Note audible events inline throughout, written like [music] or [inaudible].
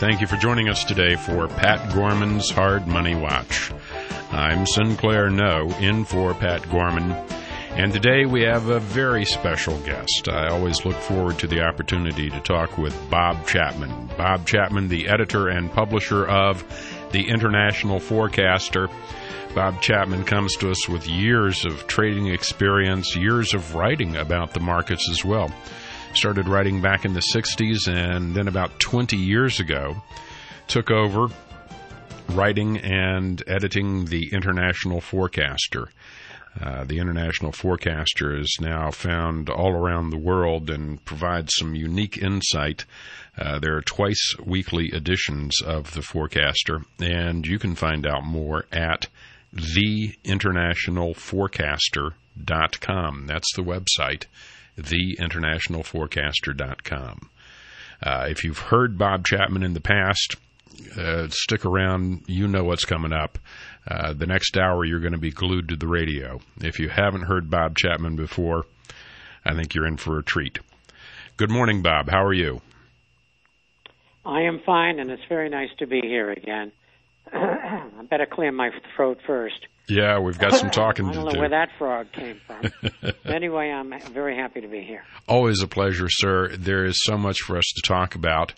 Thank you for joining us today for Pat Gorman's Hard Money Watch. I'm Sinclair Noe, in for Pat Gorman. And today we have a very special guest. I always look forward to the opportunity to talk with Bob Chapman. Bob Chapman, the editor and publisher of The International Forecaster. Bob Chapman comes to us with years of trading experience, years of writing about the markets as well. Started writing back in the 60s and then about 20 years ago took over writing and editing the International Forecaster. Uh, the International Forecaster is now found all around the world and provides some unique insight. Uh, there are twice weekly editions of the Forecaster, and you can find out more at theinternationalforecaster.com. That's the website, theinternationalforecaster.com. Uh, if you've heard Bob Chapman in the past, uh, stick around. You know what's coming up. Uh, the next hour, you're going to be glued to the radio. If you haven't heard Bob Chapman before, I think you're in for a treat. Good morning, Bob. How are you? I am fine, and it's very nice to be here again. [clears throat] I better clear my throat first. Yeah, we've got some talking to do. I don't know where that frog came from. anyway, I'm very happy to be here. Always a pleasure, sir. There is so much for us to talk about.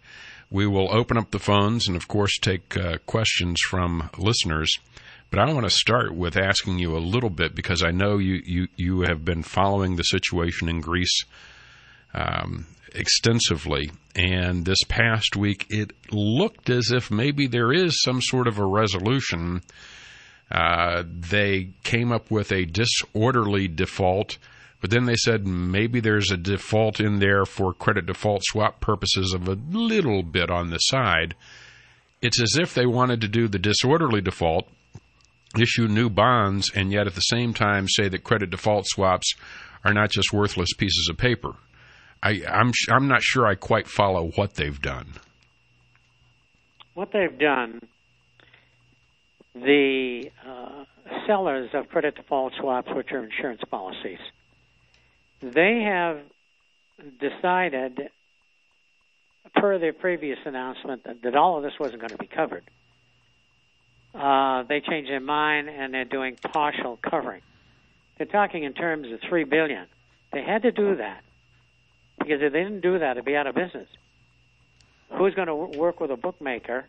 We will open up the phones and, of course, take uh, questions from listeners. But I want to start with asking you a little bit because I know you, you, you have been following the situation in Greece um, extensively. And this past week, it looked as if maybe there is some sort of a resolution. Uh, they came up with a disorderly default, but then they said maybe there's a default in there for credit default swap purposes of a little bit on the side. It's as if they wanted to do the disorderly default, issue new bonds, and yet at the same time say that credit default swaps are not just worthless pieces of paper. I, I'm I'm not sure I quite follow what they've done. What they've done, the uh, sellers of credit default swaps, which are insurance policies, they have decided, per their previous announcement, that, that all of this wasn't going to be covered. Uh, they changed their mind and they're doing partial covering. They're talking in terms of three billion. They had to do that because if they didn't do that, it'd be out of business. Who's going to w- work with a bookmaker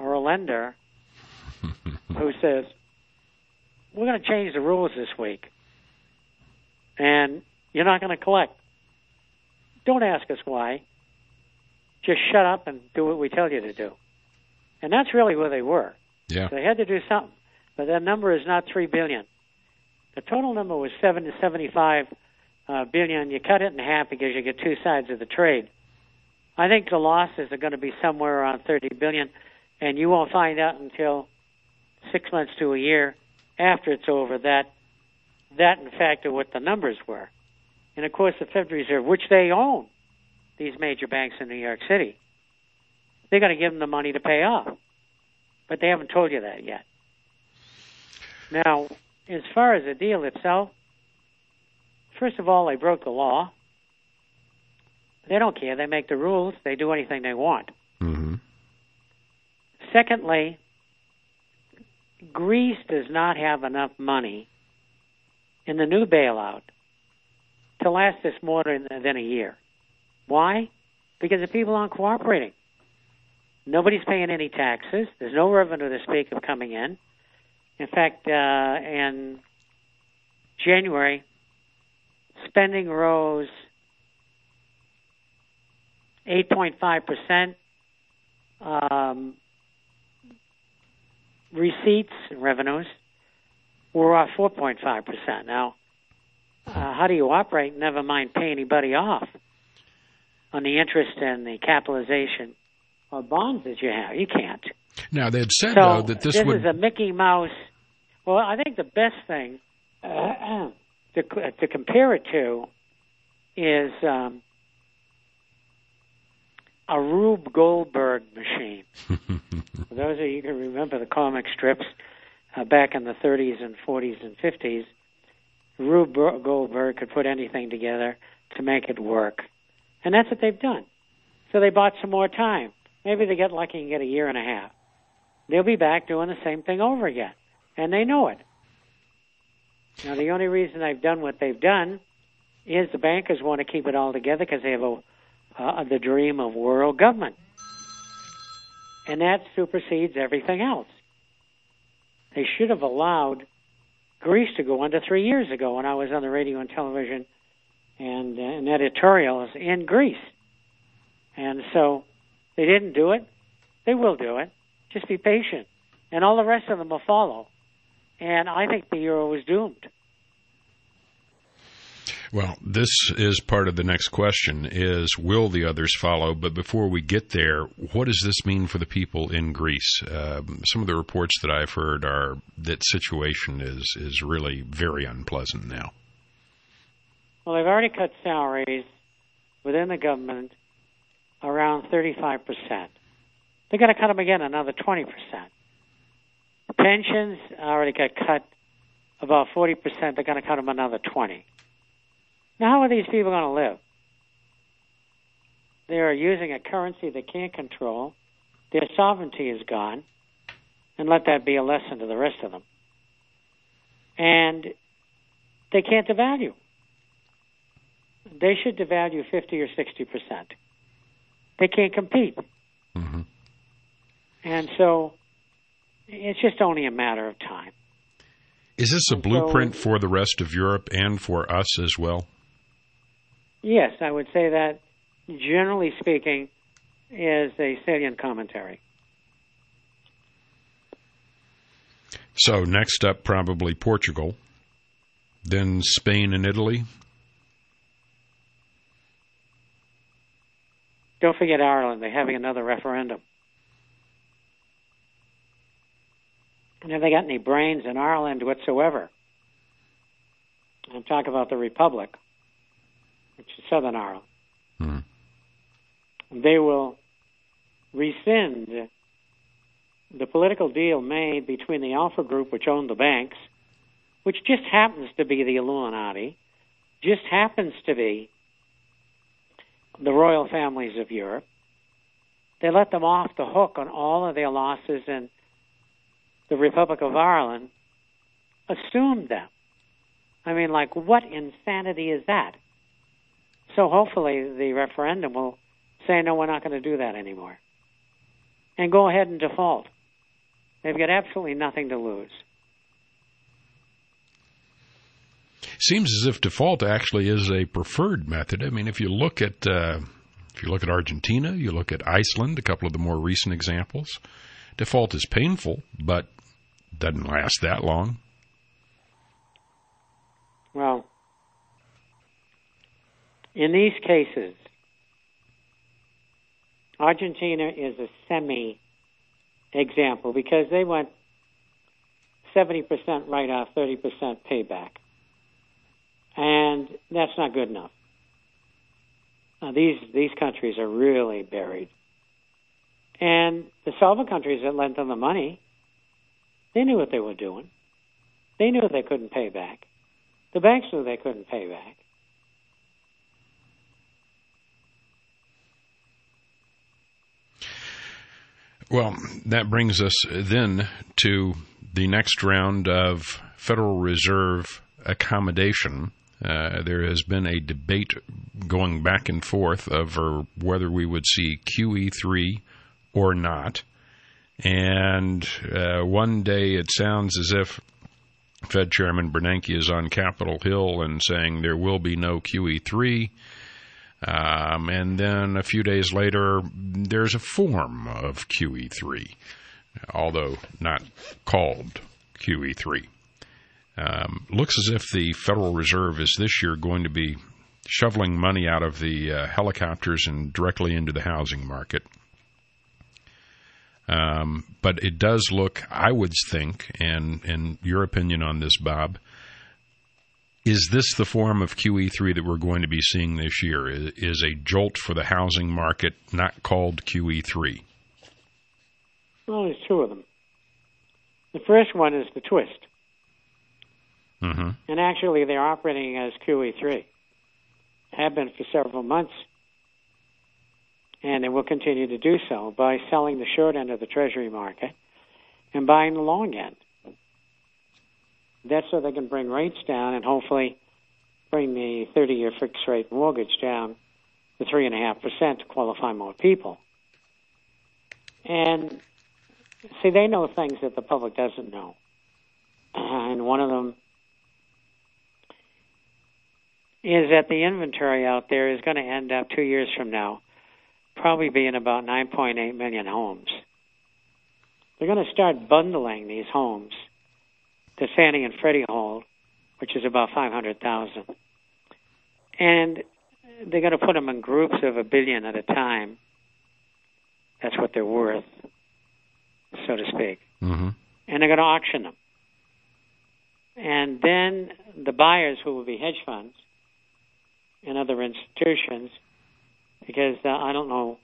or a lender who says, "We're going to change the rules this week, and you're not going to collect"? Don't ask us why. Just shut up and do what we tell you to do. And that's really where they were. Yeah. So they had to do something. But that number is not three billion. The total number was seven to seventy-five uh, billion. You cut it in half because you get two sides of the trade. I think the losses are going to be somewhere around thirty billion, and you won't find out until six months to a year after it's over that that in fact are what the numbers were. And of course, the Federal Reserve, which they own, these major banks in New York City, they're going to give them the money to pay off. But they haven't told you that yet. Now, as far as the deal itself, first of all, they broke the law. They don't care. They make the rules. They do anything they want. Secondly, Greece does not have enough money in the new bailout to last us more than, than a year. Why? Because the people aren't cooperating. Nobody's paying any taxes. There's no revenue to speak of coming in. In fact, uh, in January, spending rose 8.5%. Um, receipts and revenues were off 4.5%. Now, uh, how do you operate? Never mind pay anybody off on the interest and the capitalization of bonds that you have. You can't. Now they had said So though that this, this would is a Mickey Mouse. Well, I think the best thing uh, [clears throat] to to compare it to is um, a Rube Goldberg machine. [laughs] For those of you who can remember the comic strips uh, back in the 30s and 40s and 50s, Rube Goldberg could put anything together to make it work, and that's what they've done. So they bought some more time. Maybe they get lucky and get a year and a half. They'll be back doing the same thing over again. And they know it. Now, the only reason they've done what they've done is the bankers want to keep it all together because they have a, uh, the dream of world government. And that supersedes everything else. They should have allowed Greece to go under three years ago when I was on the radio and television and, uh, and editorials in Greece. And so they didn't do it. They will do it. Just be patient. And all the rest of them will follow. And I think the euro is doomed. Well, this is part of the next question is will the others follow? But before we get there, what does this mean for the people in Greece? Um, some of the reports that I've heard are that situation is, is really very unpleasant now. Well, they've already cut salaries within the government around 35%. They're going to cut them again another 20%. Pensions already got cut about 40%. They're going to cut them another 20. Now, how are these people going to live? They are using a currency they can't control. Their sovereignty is gone. And let that be a lesson to the rest of them. And they can't devalue. They should devalue 50 or 60 percent. They can't compete. Mm-hmm. And so it's just only a matter of time. Is this a and blueprint so, for the rest of Europe and for us as well? Yes, I would say that, generally speaking, is a salient commentary. So, next up, probably Portugal, then Spain and Italy. Don't forget Ireland. They're having another referendum. And have they got any brains in Ireland whatsoever? I'm talking about the Republic, which is Southern Ireland. Hmm. They will rescind the political deal made between the Alpha Group, which owned the banks, which just happens to be the Illuminati, just happens to be the royal families of Europe. They let them off the hook on all of their losses, and the Republic of Ireland assumed them. I mean, like, what insanity is that? So hopefully the referendum will say, no, we're not going to do that anymore. And go ahead and default. They've got absolutely nothing to lose. Seems as if default actually is a preferred method. I mean, if you look at uh, if you look at Argentina, you look at Iceland, a couple of the more recent examples. Default is painful, but doesn't last that long. Well, in these cases, Argentina is a semi example because they went 70% write off, 30% payback and that's not good enough. Uh, these these countries are really buried, and the solvent countries that lent them the money, they knew what they were doing. They knew they couldn't pay back. The banks knew they couldn't pay back. Well, that brings us then to the next round of Federal Reserve accommodation uh, there has been a debate going back and forth over whether we would see QE3 or not. And uh, one day it sounds as if Fed Chairman Bernanke is on Capitol Hill and saying there will be no QE3. Um, and then a few days later, there's a form of QE3, although not called QE3. Um, looks as if the Federal Reserve is this year going to be shoveling money out of the uh, helicopters and directly into the housing market. Um, but it does look, I would think, and and your opinion on this, Bob, is this the form of QE3 that we're going to be seeing this year? Is, is a jolt for the housing market not called QE3? Well, there's two of them. The first one is the twist. Mm-hmm. And actually, they're operating as QE3. Have been for several months. and they will continue to do so by selling the short end of the Treasury market and buying the long end. That's so they can bring rates down and hopefully bring the 30 year fixed rate mortgage down to 3.5% to qualify more people. And see, they know things that the public doesn't know. [clears throat] And one of them is that the inventory out there is going to end up two years from now probably being about 9.8 million homes. They're going to start bundling these homes to Fannie and Freddie hold, which is about 500,000. And they're going to put them in groups of a billion at a time. That's what they're worth, so to speak. Mm-hmm. And they're going to auction them. And then the buyers, who will be hedge funds and other institutions, because uh, I don't know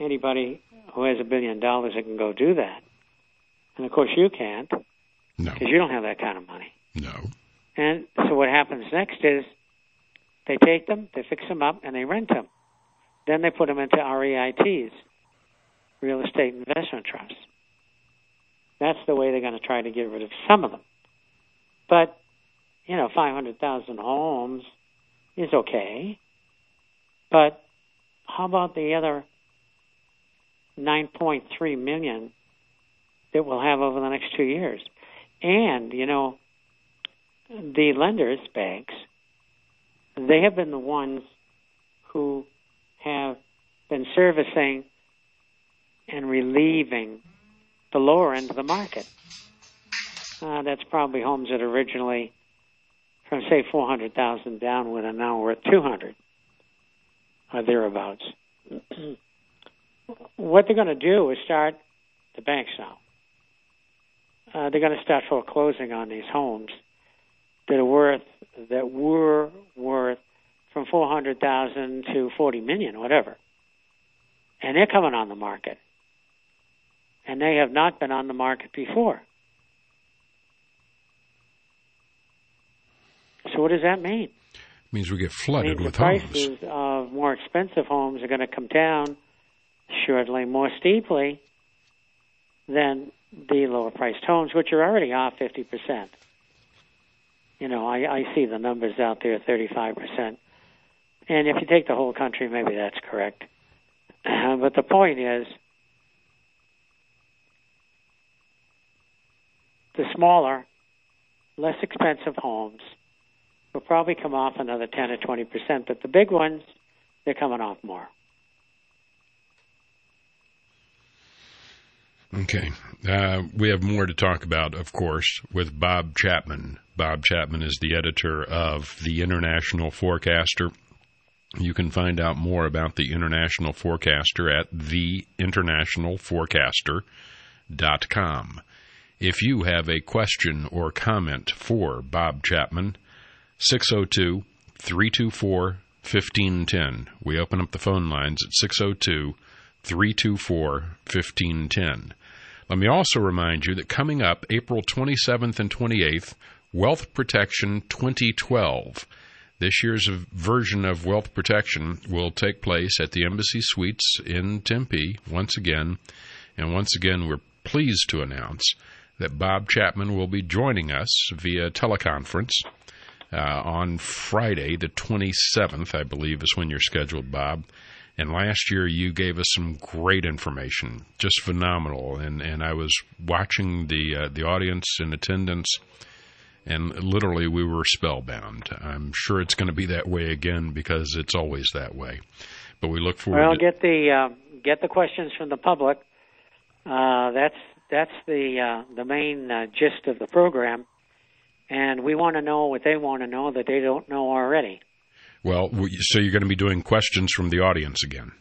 anybody who has a billion dollars that can go do that. And of course, you can't No. because you don't have that kind of money. No. And so what happens next is they take them, they fix them up, and they rent them. Then they put them into REITs, real estate investment trusts. That's the way they're going to try to get rid of some of them. But, you know, 500,000 homes is okay. But how about the other 9.3 million that we'll have over the next two years? And, you know, the lenders, banks, they have been the ones who have been servicing and relieving the lower end of the market. Uh, that's probably homes that originally from say 400,000 downward and now worth 200 or thereabouts. [clears throat] what they're going to do is start the banks now. Uh, they're going to start foreclosing on these homes that are worth that were worth from 400,000 to 40 million, whatever. And they're coming on the market. And they have not been on the market before. So what does that mean? It means we get flooded means with the homes. prices of more expensive homes are going to come down shortly more steeply than the lower priced homes, which are already off 50%. You know, I, I see the numbers out there 35%. And if you take the whole country, maybe that's correct. [clears throat] but the point is, the smaller, less expensive homes will probably come off another 10 or 20 percent, but the big ones, they're coming off more. Okay. Uh, we have more to talk about, of course, with Bob Chapman. Bob Chapman is the editor of The International Forecaster. You can find out more about the International Forecaster at theinternationalforecaster.com. If you have a question or comment for Bob Chapman, 602 324 1510. We open up the phone lines at 602 324 1510. Let me also remind you that coming up April 27th and 28th, Wealth Protection 2012. This year's version of Wealth Protection will take place at the Embassy Suites in Tempe once again. And once again, we're pleased to announce that Bob Chapman will be joining us via teleconference uh, on Friday, the 27th, I believe, is when you're scheduled, Bob. And last year you gave us some great information, just phenomenal. And and I was watching the uh, the audience in attendance, and literally we were spellbound. I'm sure it's going to be that way again because it's always that way. But we look forward. Well, to, get the uh, get the questions from the public. Uh, that's that's the uh, the main uh, gist of the program, and we want to know what they want to know that they don't know already. Well, so you're going to be doing questions from the audience again.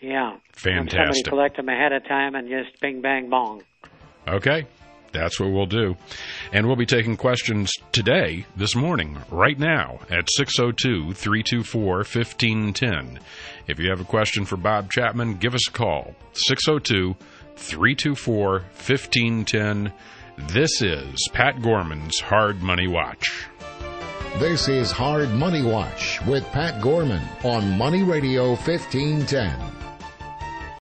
Yeah. Fantastic. Somebody collect them ahead of time and just bing bang bong. Okay. That's what we'll do. And we'll be taking questions today, this morning, right now, at 602 324 1510. If you have a question for Bob Chapman, give us a call. 602 324 1510. This is Pat Gorman's Hard Money Watch. This is Hard Money Watch with Pat Gorman on Money Radio 1510.